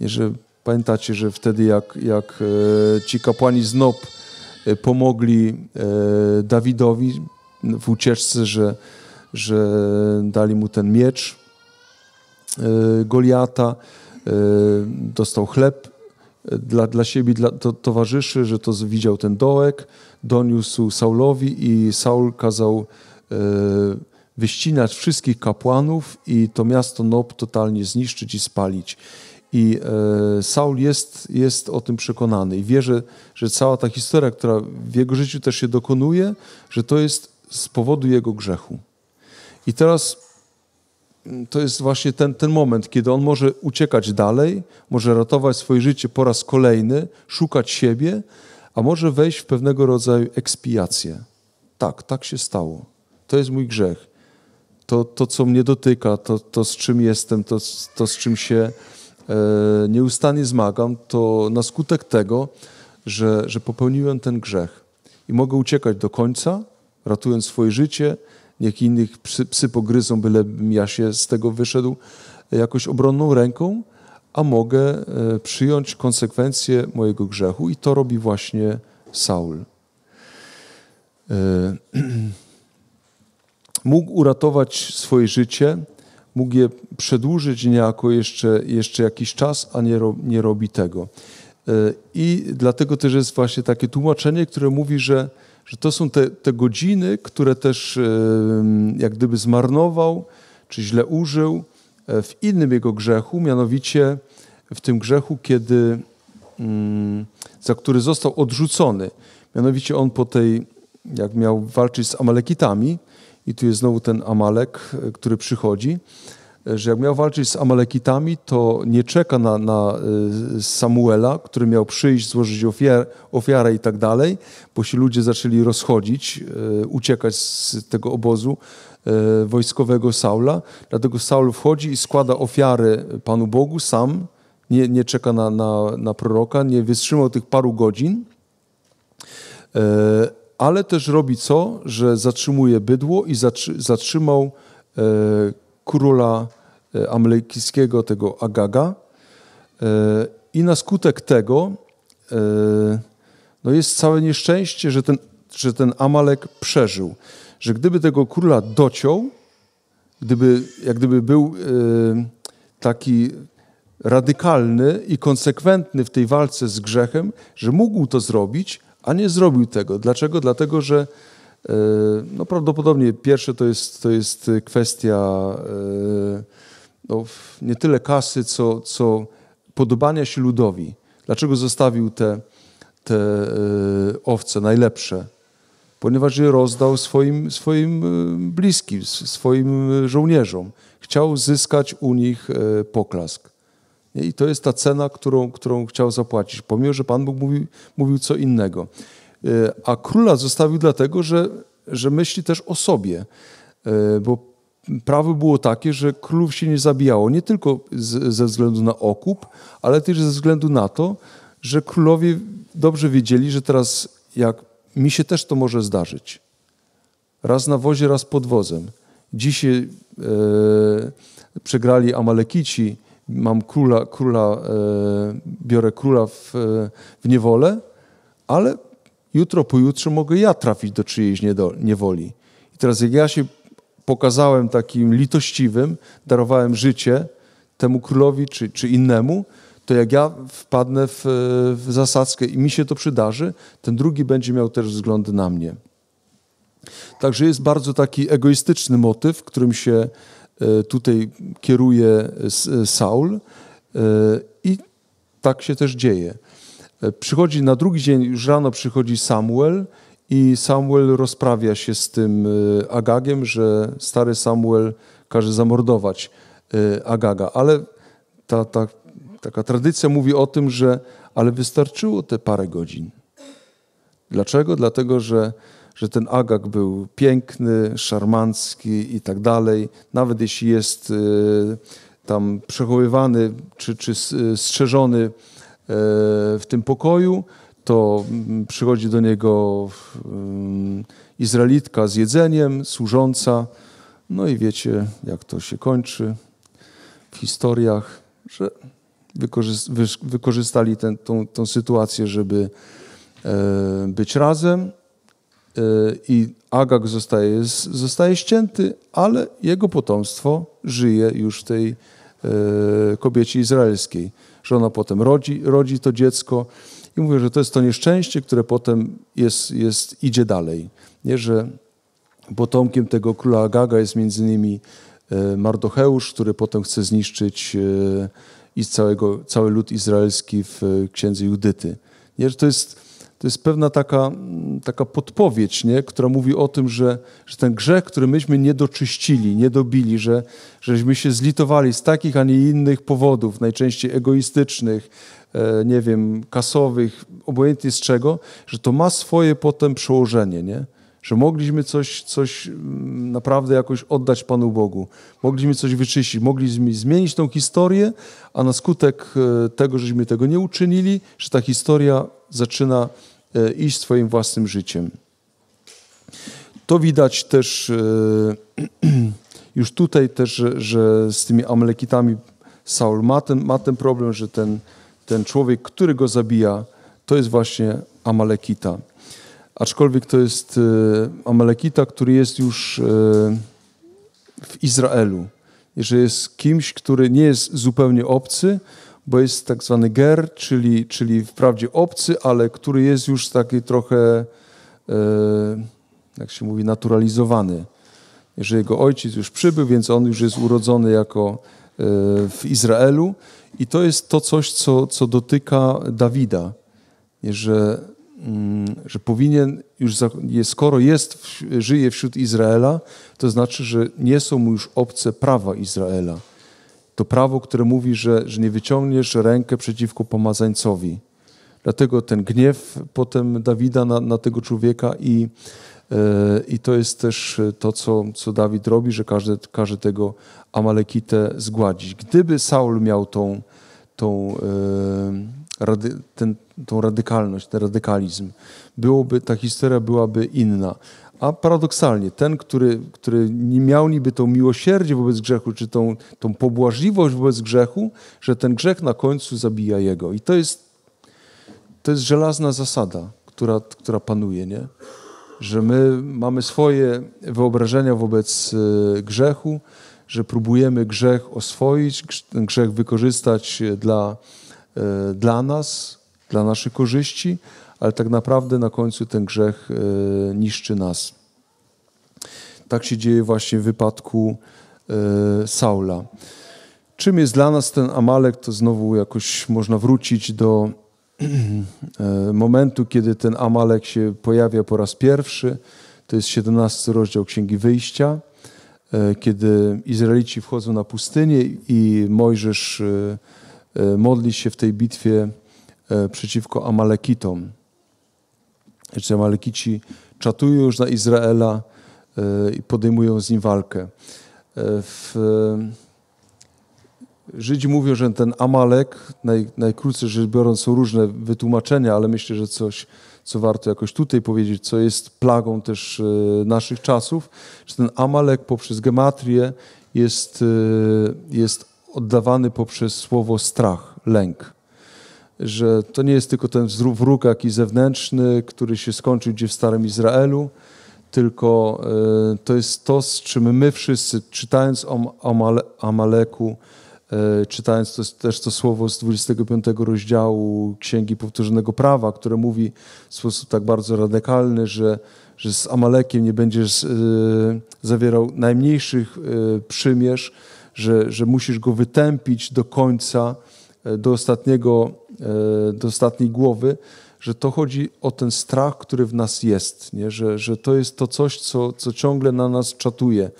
że pamiętacie, że wtedy jak, jak ci kapłani z Nob pomogli Dawidowi w ucieczce, że, że dali mu ten miecz, E, Goliata, e, dostał chleb e, dla, dla siebie, dla to, towarzyszy, że to widział ten dołek, doniósł Saulowi i Saul kazał wyścinać wszystkich kapłanów i to miasto Nob totalnie zniszczyć i spalić. I Saul jest, jest o tym przekonany i wie, że, że cała ta historia, która w jego życiu też się dokonuje, że to jest z powodu jego grzechu. I teraz to jest właśnie ten, ten moment, kiedy on może uciekać dalej, może ratować swoje życie po raz kolejny, szukać siebie, a może wejść w pewnego rodzaju ekspiację. Tak, tak się stało. To jest mój grzech. To, to co mnie dotyka, to, to z czym jestem, to, to z czym się e, nieustannie zmagam, to na skutek tego, że, że popełniłem ten grzech. I mogę uciekać do końca, ratując swoje życie, niech innych psy, psy pogryzą, bylebym ja się z tego wyszedł jakoś obronną ręką, a mogę e, przyjąć konsekwencje mojego grzechu i to robi właśnie Saul. E, mógł uratować swoje życie, mógł je przedłużyć niejako jeszcze, jeszcze jakiś czas, a nie, nie robi tego. E, I dlatego też jest właśnie takie tłumaczenie, które mówi, że że to są te, te godziny, które też jak gdyby zmarnował, czy źle użył e, w innym jego grzechu, mianowicie w tym grzechu, kiedy, mm, za który został odrzucony. Mianowicie on po tej, jak miał walczyć z Amalekitami, i tu jest znowu ten Amalek, e, który przychodzi, że jak miał walczyć z Amalekitami, to nie czeka na, na y, Samuela, który miał przyjść, złożyć ofiar, ofiarę i tak dalej, bo się ludzie zaczęli rozchodzić, y, uciekać z tego obozu y, wojskowego Saula. Dlatego Saul wchodzi i składa ofiarę Panu Bogu sam, nie, nie czeka na, na, na proroka, nie wytrzymał tych paru godzin, ale też robi co? Że zatrzymuje bydło i zatrzymał króla amalekijskiego, tego Agaga. E, I na skutek tego e, no jest całe nieszczęście, że ten, że ten Amalek przeżył. Że gdyby tego króla dociął, gdyby, jak gdyby był taki radykalny i konsekwentny w tej walce z grzechem, że mógł to zrobić, a nie zrobił tego. Dlaczego? Dlatego, że no prawdopodobnie pierwsze to jest, to jest kwestia no, nie tyle kasy, co, co podobania się ludowi. Dlaczego zostawił te, te owce najlepsze? Ponieważ je rozdał swoim, swoim bliskim, swoim żołnierzom. Chciał zyskać u nich poklask. I to jest ta cena, którą, którą chciał zapłacić, pomimo że Pan Bóg mówił, mówił co innego. E, a króla zostawił dlatego, że, że myśli też o sobie, e, bo prawo było takie, że królów się nie zabijało nie tylko z, ze względu na okup, ale też ze względu na to, że królowie dobrze wiedzieli, że teraz jak mi się też to może zdarzyć. Raz na wozie, raz pod wozem. Dzisiaj e, przegrali Amalekici, mam króla, króla e, biorę króla w, e, w niewolę, ale jutro, pojutrze mogę ja trafić do czyjejś niewoli. I teraz jak ja się pokazałem takim litościwym, darowałem życie temu królowi czy, czy innemu, to jak ja wpadnę w, w zasadzkę i mi się to przydarzy, ten drugi będzie miał też wzgląd na mnie. Także jest bardzo taki egoistyczny motyw, którym się E, tutaj kieruje e, Saul e, i tak się też dzieje. Przychodzi na drugi dzień, już rano przychodzi Samuel i Samuel rozprawia się z tym Agagiem, że stary Samuel każe zamordować Agaga. Ale ta, ta, taka tradycja mówi o tym, że ale wystarczyło te parę godzin. Dlaczego? Dlatego, że że ten Agag był piękny, szarmancki i tak dalej. Nawet jeśli jest y, tam przechowywany czy, czy strzeżony w tym pokoju, to mm, przychodzi do niego Izraelitka z jedzeniem, służąca. No i wiecie, jak to się kończy w historiach, że wykorzystali tę tą, tą sytuację, żeby e, być razem. Y, i Agag zostaje, zostaje ścięty, ale jego potomstwo żyje już w tej y, kobiecie izraelskiej. Żona potem rodzi, rodzi to dziecko i mówię, że to jest to nieszczęście, które potem jest, jest, idzie dalej. Nie, że potomkiem tego króla Agaga jest między innymi y, Mardocheusz, który potem chce zniszczyć i całego, cały lud izraelski w księdze Judyty. Nie, że to jest to jest pewna taka, taka podpowiedź, nie? która mówi o tym, że, że ten grzech, który myśmy nie doczyścili, nie dobili, że, żeśmy się zlitowali z takich, a nie innych powodów, najczęściej egoistycznych, e, nie wiem, kasowych, obojętnie z czego, że to ma swoje potem przełożenie, nie? że mogliśmy coś, coś mm, naprawdę jakoś oddać Panu Bogu, mogliśmy coś wyczyścić, mogliśmy zmienić tą historię, a na skutek e, tego, żeśmy tego nie uczynili, że ta historia zaczyna e, iść swoim własnym życiem. To widać też e, już tutaj też, że, że z tymi Amalekitami Saul ma ten, ma ten problem, że ten, ten człowiek, który go zabija, to jest właśnie Amalekita. Aczkolwiek to jest e, Amalekita, który jest już w Izraelu. Że jest kimś, który nie jest zupełnie obcy, bo jest tak zwany ger, czyli, czyli wprawdzie obcy, ale który jest już taki trochę, e, jak się mówi, naturalizowany. Że jego ojciec już przybył, więc on już jest urodzony jako e, w Izraelu. I to jest to coś, co, co dotyka Dawida, że, mm, że powinien już, skoro jest, żyje wśród Izraela, to znaczy, że nie są mu już obce prawa Izraela to prawo, które mówi, że, że nie wyciągniesz rękę przeciwko pomazańcowi. Dlatego ten gniew potem Dawida na, na tego człowieka i, i to jest też to, co, co Dawid robi, że każe, każe tego Amalekitę zgładzić. Gdyby Saul miał tą, tą, e, rady, ten, tą radykalność, ten radykalizm, byłoby, ta historia byłaby inna. A paradoksalnie, ten, który, który nie miał niby tą miłosierdzie wobec grzechu, czy tą, tą pobłażliwość wobec grzechu, że ten grzech na końcu zabija jego. I to jest, to jest żelazna zasada, która, która panuje, nie? Że my mamy swoje wyobrażenia wobec e, grzechu, że próbujemy grzech oswoić, ten grzech wykorzystać dla, e, dla nas, dla naszych korzyści, ale tak naprawdę na końcu ten grzech e, niszczy nas. Tak się dzieje właśnie w wypadku e, Saula. Czym jest dla nas ten Amalek, to znowu jakoś można wrócić do e, momentu, kiedy ten Amalek się pojawia po raz pierwszy. To jest 17 rozdział Księgi Wyjścia, e, kiedy Izraelici wchodzą na pustynię i Mojżesz modli się w tej bitwie przeciwko Amalekitom. Jeszcze Amalekici czatują już na Izraela i podejmują z nim walkę. W Żydzi mówią, że ten Amalek, naj, najkrócej rzecz biorąc, są różne wytłumaczenia, ale myślę, że coś, co warto jakoś tutaj powiedzieć, co jest plagą też e, naszych czasów, że ten Amalek poprzez gematrię jest, e, jest oddawany poprzez słowo strach, lęk. Że to nie jest tylko ten wróg jakiś zewnętrzny, który się skończył gdzie w Starym Izraelu, tylko e, to jest to, z czym my wszyscy, czytając o Amaleku, czytając to, też to słowo z 25 rozdziału Księgi Powtórzonego Prawa, które mówi w sposób tak bardzo radykalny, że, że z Amalekiem nie będziesz e, zawierał najmniejszych e, przymierz, że, że musisz go wytępić do końca, do, ostatniego, do ostatniej głowy, że to chodzi o ten strach, który w nas jest, nie? Że, że to jest to coś, co, co ciągle na nas czatuje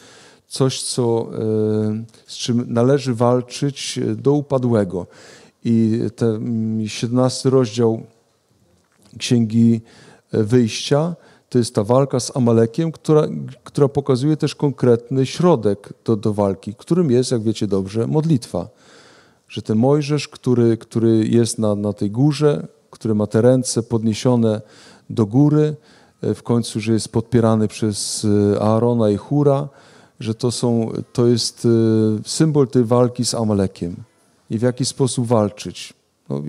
coś, co, e, z czym należy walczyć e, do upadłego. I ten 17 rozdział Księgi e, Wyjścia to jest ta walka z Amalekiem, która, która pokazuje też konkretny środek do, do walki, którym jest, jak wiecie dobrze, modlitwa. Że ten Mojżesz, który, który jest na, na tej górze, który ma te ręce podniesione do góry, w końcu, że jest podpierany przez Aarona i Hura, że to, są, to jest y, symbol tej walki z Amalekiem i w jaki sposób walczyć. No,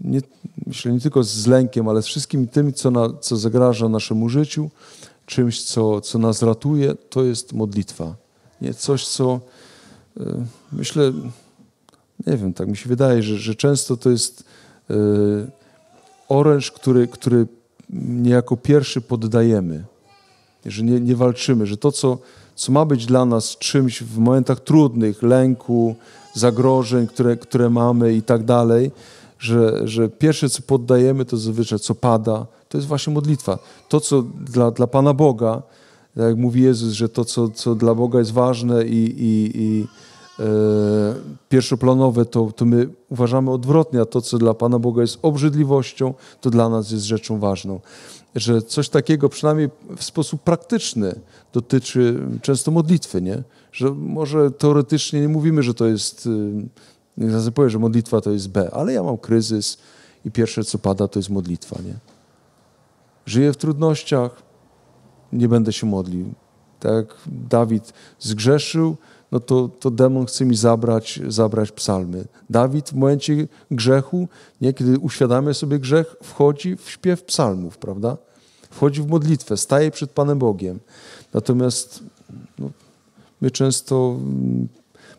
nie, myślę nie tylko z lękiem, ale z wszystkim tym, co, na, co zagraża naszemu życiu, czymś, co, co nas ratuje, to jest modlitwa. Nie coś, co y, myślę, nie wiem, tak mi się wydaje, że, że często to jest y, oręż, który, który niejako pierwszy poddajemy, że nie, nie walczymy, że to, co co ma być dla nas czymś w momentach trudnych, lęku, zagrożeń, które, które mamy i tak dalej, że, że pierwsze, co poddajemy, to zazwyczaj, co pada, to jest właśnie modlitwa. To, co dla, dla Pana Boga, tak jak mówi Jezus, że to, co, co dla Boga jest ważne i, i, i e, pierwszoplanowe, to, to my uważamy odwrotnie, a to, co dla Pana Boga jest obrzydliwością, to dla nas jest rzeczą ważną że coś takiego przynajmniej w sposób praktyczny dotyczy często modlitwy, nie? Że może teoretycznie nie mówimy, że to jest, nie razy powiem, że modlitwa to jest B, ale ja mam kryzys i pierwsze co pada to jest modlitwa, nie? Żyję w trudnościach, nie będę się modlił. Tak Dawid zgrzeszył, no to, to demon chce mi zabrać, zabrać psalmy. Dawid w momencie grzechu, nie, kiedy uświadamia sobie grzech, wchodzi w śpiew psalmów, prawda? Wchodzi w modlitwę, staje przed Panem Bogiem. Natomiast no, my często mm,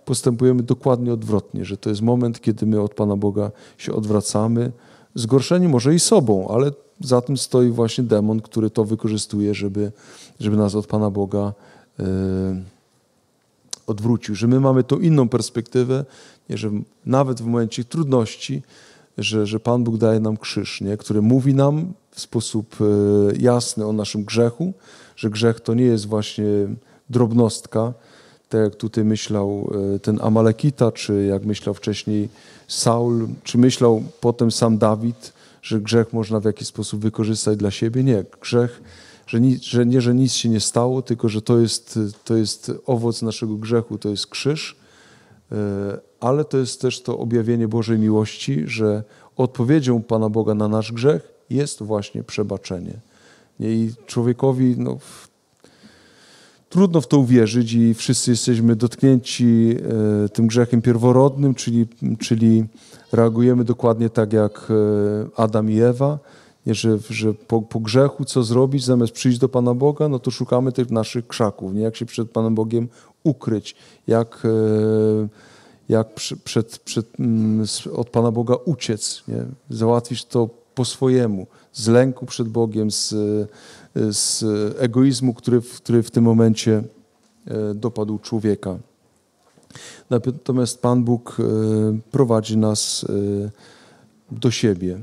postępujemy dokładnie odwrotnie, że to jest moment, kiedy my od Pana Boga się odwracamy, zgorszeni może i sobą, ale za tym stoi właśnie demon, który to wykorzystuje, żeby, żeby nas od Pana Boga yy, odwrócił, że my mamy tą inną perspektywę, nie, że nawet w momencie trudności, że, że Pan Bóg daje nam krzyż, nie, który mówi nam w sposób e, jasny o naszym grzechu, że grzech to nie jest właśnie drobnostka, tak jak tutaj myślał e, ten Amalekita, czy jak myślał wcześniej Saul, czy myślał potem sam Dawid, że grzech można w jakiś sposób wykorzystać dla siebie. Nie, grzech że, ni, że nie, że nic się nie stało, tylko że to jest, to jest owoc naszego grzechu, to jest krzyż, e, ale to jest też to objawienie Bożej miłości, że odpowiedzią Pana Boga na nasz grzech jest właśnie przebaczenie. I człowiekowi no, trudno w to uwierzyć i wszyscy jesteśmy dotknięci e, tym grzechem pierworodnym, czyli, czyli reagujemy dokładnie tak jak e, Adam i Ewa nie, że, że po, po, grzechu co zrobić, zamiast przyjść do Pana Boga, no to szukamy tych naszych krzaków, nie? jak się przed Panem Bogiem ukryć, jak, e, jak przed, przed, mm, od Pana Boga uciec, nie? załatwić to po swojemu, z lęku przed Bogiem, z, z egoizmu, który, który w tym momencie e, dopadł człowieka. Natomiast Pan Bóg e, prowadzi nas e, do siebie.